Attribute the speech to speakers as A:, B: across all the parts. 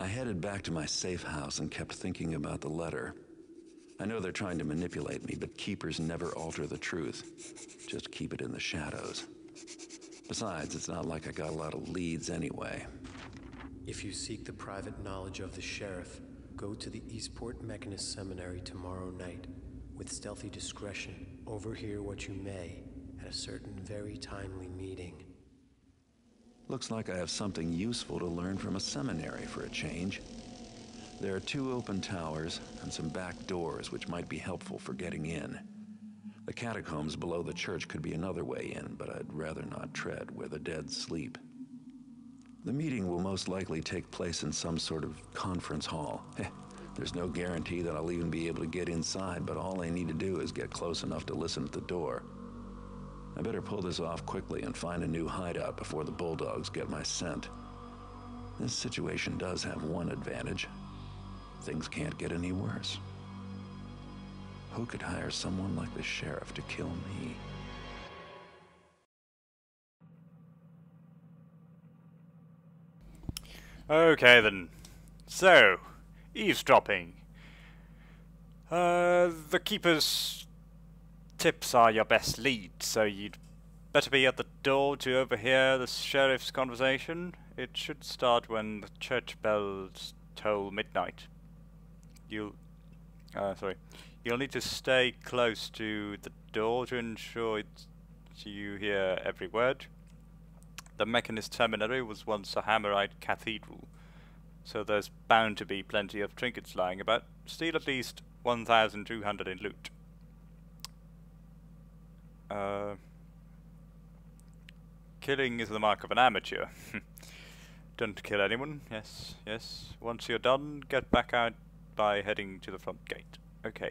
A: I headed back to my safe house and kept thinking about the letter. I know they're trying to manipulate me, but keepers never alter the truth. Just keep it in the shadows. Besides, it's not like I got a lot of leads anyway.
B: If you seek the private knowledge of the sheriff, go to the Eastport Mechanist Seminary tomorrow night. With stealthy discretion, overhear what you may at a certain very timely meeting.
A: Looks like I have something useful to learn from a seminary for a change. There are two open towers and some back doors which might be helpful for getting in. The catacombs below the church could be another way in, but I'd rather not tread where the dead sleep. The meeting will most likely take place in some sort of conference hall. Eh, there's no guarantee that I'll even be able to get inside, but all I need to do is get close enough to listen at the door. I better pull this off quickly and find a new hideout before the Bulldogs get my scent. This situation does have one advantage. Things can't get any worse. Who could hire someone like the sheriff to kill me?
C: Okay then. So, eavesdropping. Uh, the keeper's tips are your best lead, so you'd better be at the door to overhear the sheriff's conversation. It should start when the church bells toll midnight. You'll, uh, sorry, you'll need to stay close to the door to ensure you hear every word. The Mechanist Seminary was once a Hammerite cathedral, so there's bound to be plenty of trinkets lying about. Steal at least 1,200 in loot. Uh, killing is the mark of an amateur. Don't kill anyone, yes, yes. Once you're done, get back out by heading to the front gate. Okay,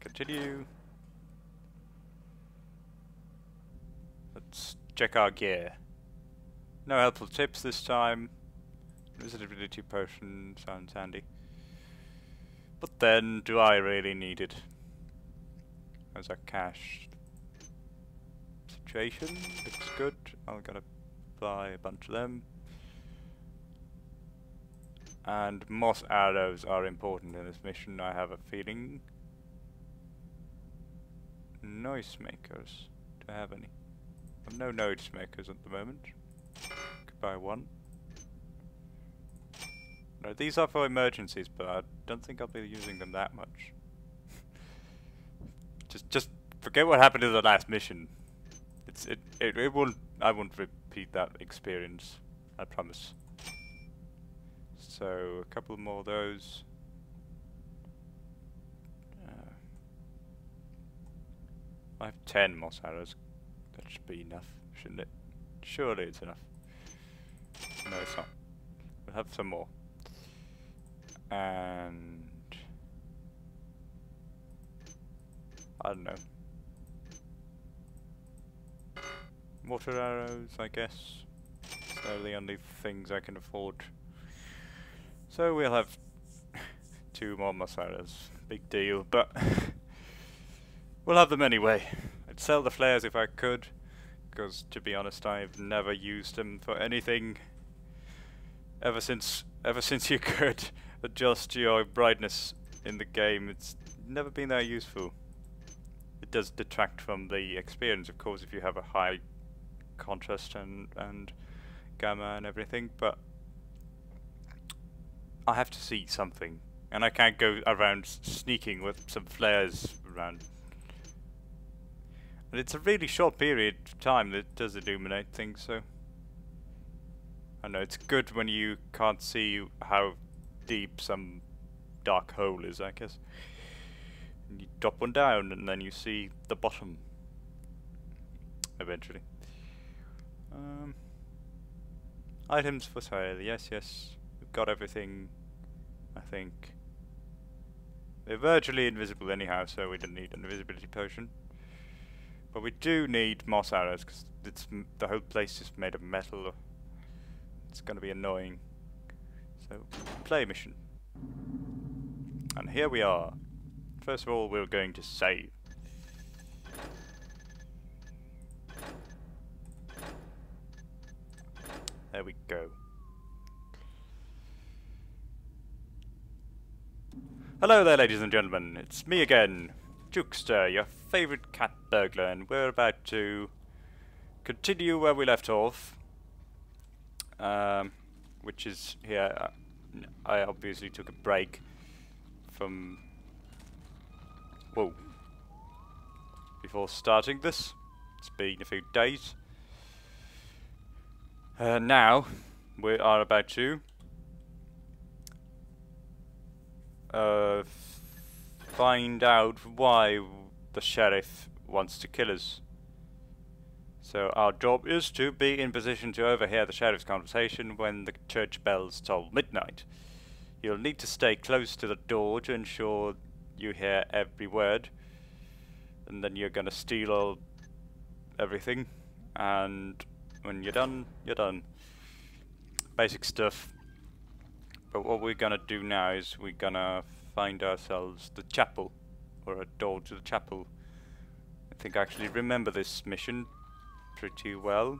C: continue. Let's check our gear. No helpful tips this time. Invisibility potion sounds handy. But then, do I really need it? As a cash looks good. I'm gonna buy a bunch of them. And moss arrows are important in this mission, I have a feeling. Noise makers. Do I have any? I have no noise makers at the moment Could buy one. No, these are for emergencies, but I don't think I'll be using them that much. just, just forget what happened in the last mission. It's it, it it won't. I won't repeat that experience. I promise. So a couple more of those. Uh, I have ten moss arrows. That should be enough, shouldn't it? Surely it's enough. No, it's not. We'll have some more. And... I don't know. Water arrows, I guess. They're the only things I can afford. So we'll have two more moss arrows. Big deal, but we'll have them anyway. I'd sell the flares if I could, because to be honest I've never used them for anything ever since ever since you could adjust your brightness in the game, it's never been that useful. It does detract from the experience, of course, if you have a high contrast and and gamma and everything, but I have to see something, and I can't go around sneaking with some flares around. And it's a really short period of time that does illuminate things, so. I know, it's good when you can't see how deep some dark hole is, I guess. You drop one down and then you see the bottom. Eventually. Um, items for sale, yes, yes. We've got everything, I think. They're virtually invisible anyhow, so we don't need an invisibility potion. But we do need moss arrows, because the whole place is made of metal it's going to be annoying. So, play mission. And here we are. First of all, we're going to save. There we go. Hello there, ladies and gentlemen. It's me again, Jukester, your favourite cat burglar, and we're about to continue where we left off. Um, which is here. Uh, I obviously took a break from. Whoa. Before starting this. It's been a few days. Uh, now, we are about to uh, find out why the sheriff wants to kill us. So our job is to be in position to overhear the sheriff's conversation when the church bells toll midnight. You'll need to stay close to the door to ensure you hear every word. And then you're gonna steal all everything. And when you're done, you're done. Basic stuff. But what we're gonna do now is we're gonna find ourselves the chapel, or a door to the chapel. I think I actually remember this mission pretty well.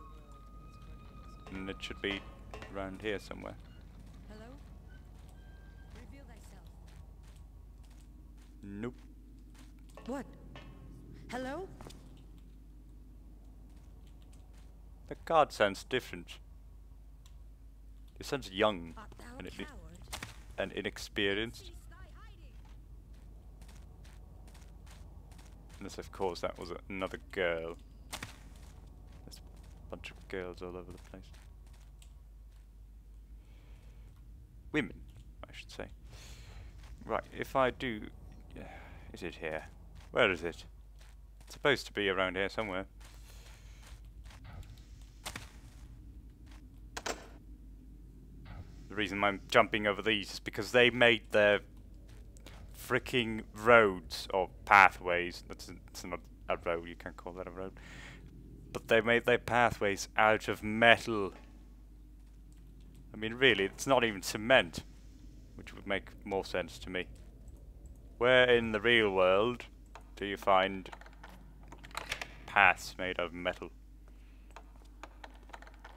C: And it should be around here somewhere.
D: Hello? Reveal thyself.
C: Nope.
D: What? Hello?
C: The card sounds different. It sounds young and, and inexperienced.
D: Cease thy hiding!
C: Unless, of course, that was another girl. There's a bunch of girls all over the place. Women, I should say. Right, if I do... Is it here? Where is it? It's supposed to be around here somewhere. Reason I'm jumping over these is because they made their freaking roads or pathways. That's it's not a road. You can't call that a road. But they made their pathways out of metal. I mean, really, it's not even cement, which would make more sense to me. Where in the real world do you find paths made of metal?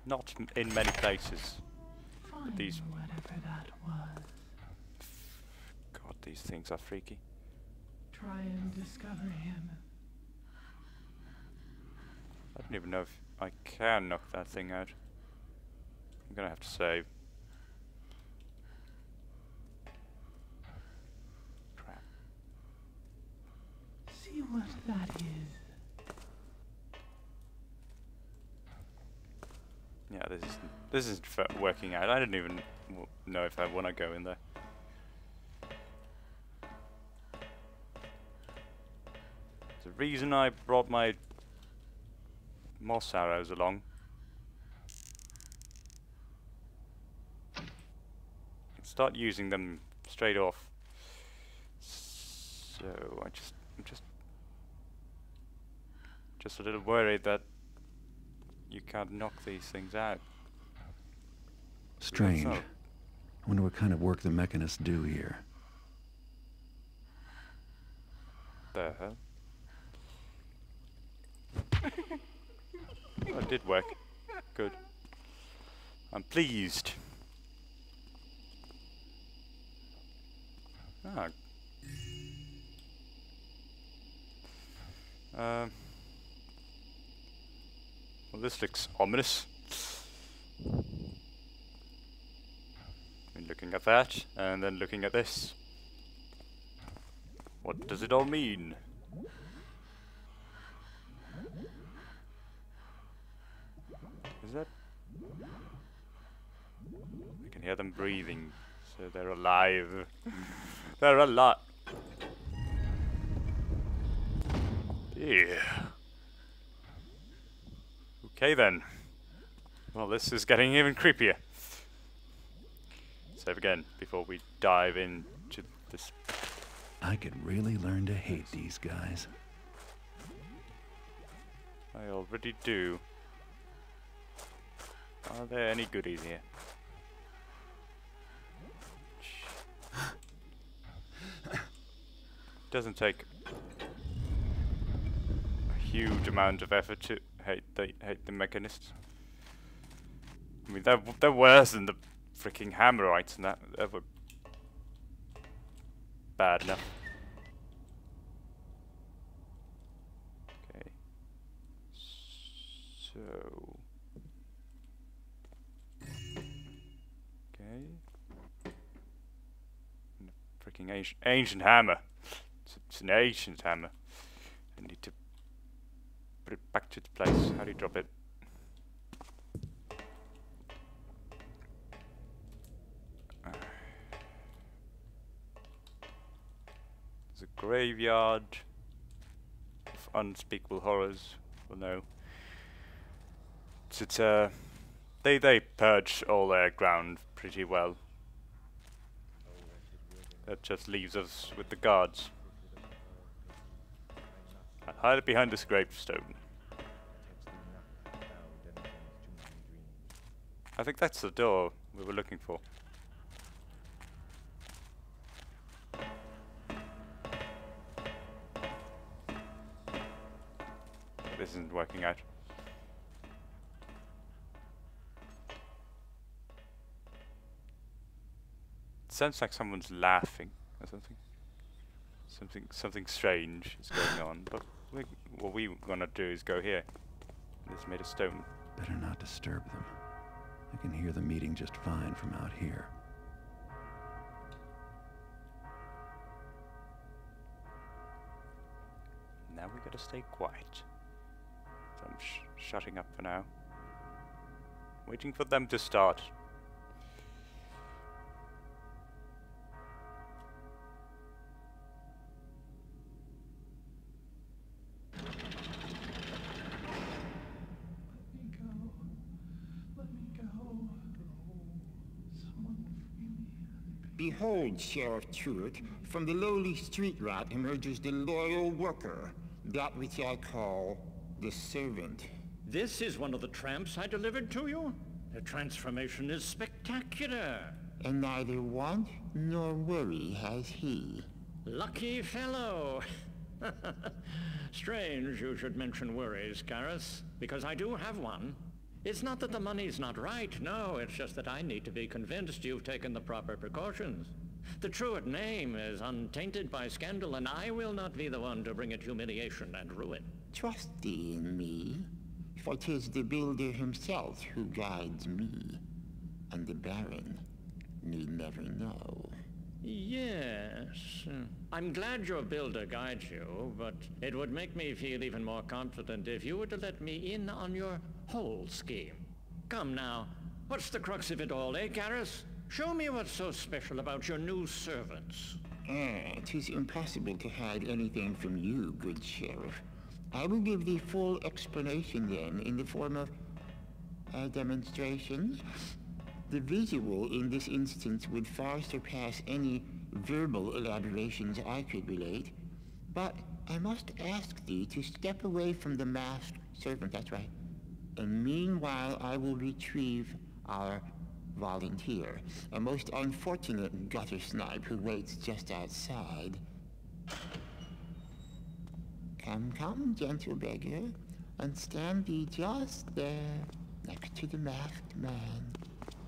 C: Not in many places. These-
E: whatever that was.
C: God, these things are freaky.
E: Try and discover him.
C: I don't even know if I can knock that thing out. I'm gonna have to save. Crap.
E: See what that is.
C: Yeah, this is this is working out. I didn't even know if I want to go in there. The reason I brought my moss arrows along. Start using them straight off. So I just I'm just just a little worried that you can't knock these things out.
A: Strange. I wonder what kind of work the mechanists do here.
C: The hell? oh, did work. Good. I'm pleased. Ah. Um. Well, this looks ominous. Looking at that, and then looking at this. What does it all mean? Is that? I can hear them breathing, so they're alive. they're alive. Yeah. Okay then. Well, this is getting even creepier. Save again before we dive into this
A: I could really learn to hate these guys.
C: I already do. Are there any goodies here? Doesn't take a huge amount of effort to hate the hate the mechanists. I mean, they're they're worse than the freaking Hammerites and that. Were bad enough. Okay. So. Okay. Freaking ancient, ancient hammer. It's, it's an ancient hammer. I need to put it back to its place. How do you drop it? Graveyard of unspeakable horrors. Well, no. It's, uh, they they purge all their ground pretty well. That just leaves us with the guards. I'll hide it behind this gravestone. I think that's the door we were looking for. This isn't working out. It sounds like someone's laughing or something. Something something strange is going on, but we, what we're gonna do is go here. It's made of stone.
A: Better not disturb them. I can hear the meeting just fine from out here.
C: Now we gotta stay quiet. So I'm sh shutting up for now. Waiting for them to start.
E: Let me go. Let me go. Someone free me.
F: Behold, Sheriff Truart, from the lowly street rat emerges the loyal worker, that which I call the servant.
G: This is one of the tramps I delivered to you? The transformation is spectacular.
F: And neither want nor worry has he.
G: Lucky fellow. Strange you should mention worries, Karras, because I do have one. It's not that the money's not right, no, it's just that I need to be convinced you've taken the proper precautions. The Truart name is untainted by scandal, and I will not be the one to bring it humiliation and ruin.
F: Trust in me, for 'tis the builder himself who guides me, and the Baron need never know.
G: Yes. I'm glad your builder guides you, but it would make me feel even more confident if you were to let me in on your whole scheme. Come now, what's the crux of it all, eh, Karras? Show me what's so special about your new servants.
F: Eh, it is impossible to hide anything from you, good sheriff. I will give thee full explanation then in the form of uh, a demonstration. The visual in this instance would far surpass any verbal elaborations I could relate. But I must ask thee to step away from the masked servant, that's right. And meanwhile I will retrieve our volunteer, a most unfortunate gutter snipe who waits just outside. Come, come, gentle beggar, and stand thee just there, next to the masked man.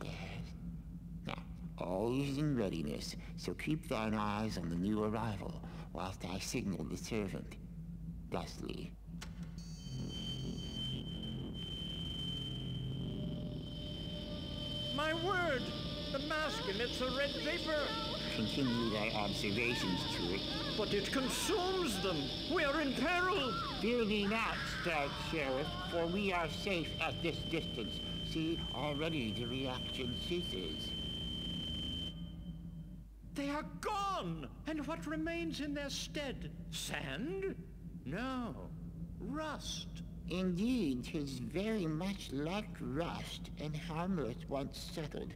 F: Yes. Now, all is in readiness, so keep thine eyes on the new arrival, whilst I signal the servant. Thusly.
G: Word! The mask emits a red vapor,
F: Continue thy observations to it.
G: but it consumes them. We are in peril.
F: Fear thee not, stout sheriff, for we are safe at this distance. See, already the reaction ceases.
G: They are gone! And what remains in their stead? Sand? No. Rust.
F: Indeed, 'tis very much like rust and harmless once settled.